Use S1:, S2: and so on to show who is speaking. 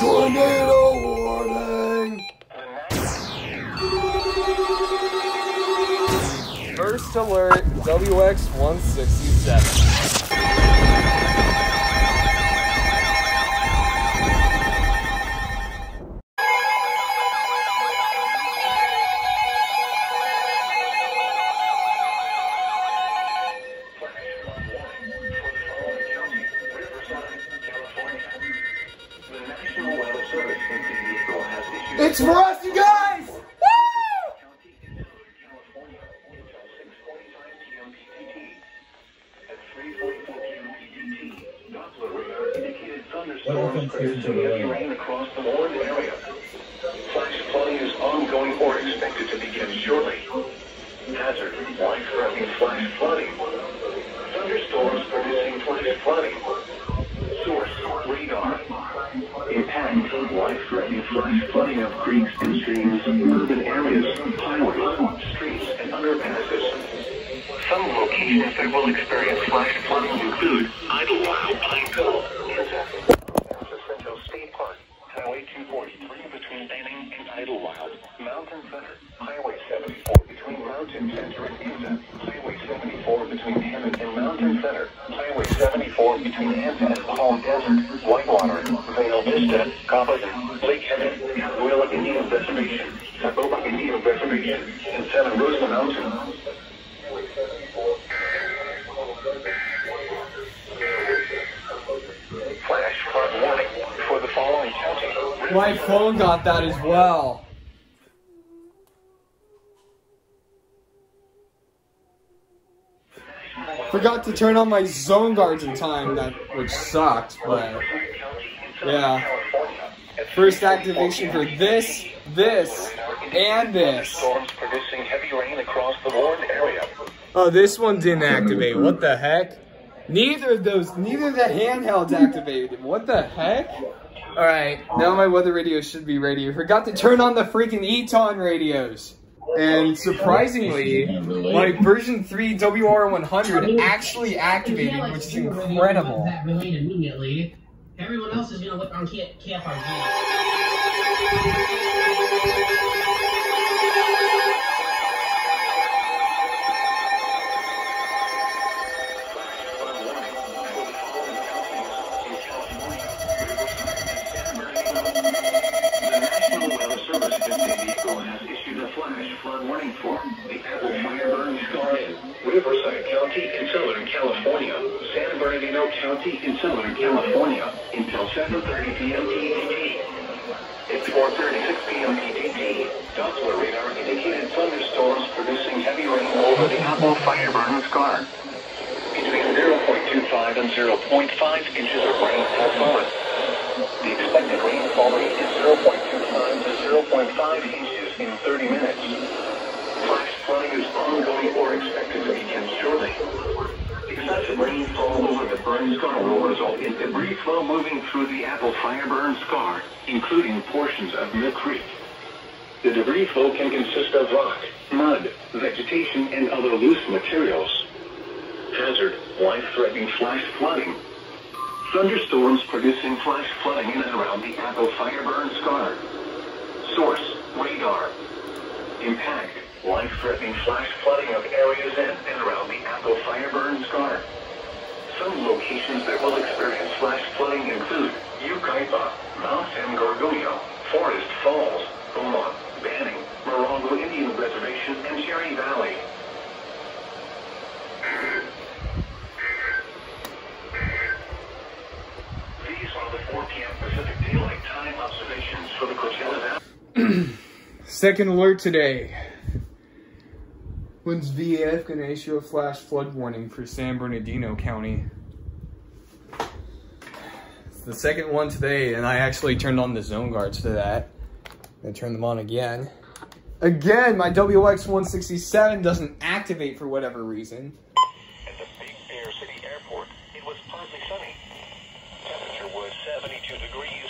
S1: Tornado warning! First alert, WX167. It's for us, you guys!
S2: Thunderstorms producing heavy rain across the warned area. Flash flooding is ongoing or expected to begin shortly. Hazard, life-threatening flash flooding. Thunderstorms producing flash flooding. Impact, life-threatening flash flooding of creeks and streams, urban areas, highways, streets, and underpasses. Some locations that will experience flash flooding include Idyllwild, Pineville, Kansas, Central State Park, Highway 243 between Banning and Idyllwild, Mountain Center, Highway 74 between Mountain Center and 74 between Hemet and Mountain Center, Highway 74 between Hampton and Palm Desert, Whitewater, Valle Vista, Coppock, Lake Hemet, Cahuilla Indian Reservation, Soboba Indian Reservation, and Santa Rosa Mountain. Flash flood warning for the following county.
S1: My phone got that as well. Forgot to turn on my zone guards in time, that which sucked, but yeah. First activation for this, this, and this. Oh, this one didn't activate. What the heck? Neither of those, neither of the handhelds activated. What the heck? Alright, now my weather radio should be ready. Forgot to turn on the freaking Eton radios. And surprisingly, my version 3 WR100 actually activated, which is incredible.
S3: Everyone else is gonna look on KFRG.
S2: For the Apple Fireburn Scar Riverside County in Southern California, San Bernardino County in Southern California until 7.30 p.m. PDT. At 4.36 p.m. PDT, Doppler radar indicated thunderstorms producing heavy rain over the Apple Fireburn Scar. Between 0.25 and 0.5 inches of rain has fallen. The expected rainfall rate is 0.25 to 0.5 inches in 30 minutes. Ongoing or expected to begin shortly. Excessive rainfall over the burn scar will result in debris flow moving through the Apple Fireburn scar, including portions of Mill Creek. The debris flow can consist of rock, mud, vegetation, and other loose materials. Hazard, life-threatening flash flooding, Thunderstorms producing flash flooding in and around the Apple Fireburn Scar. Source, radar. Impact, life-threatening flash flooding of areas in and around the Apple Fireburn Scar. Some locations that will experience flash flooding include Yucaipa, Mount San Gorgonio, Forest Falls, Beaumont, Banning, Morongo Indian Reservation, and Cherry Valley. These are the 4 p.m. Pacific Daylight Time observations for the Coachella Valley.
S1: Second alert today. When's VAF gonna issue a flash flood warning for San Bernardino County? It's the second one today, and I actually turned on the zone guards to that. I turn them on again. Again, my WX167 doesn't activate for whatever reason.
S2: At the Big Bear City Airport, it was partly sunny. Temperature was 72 degrees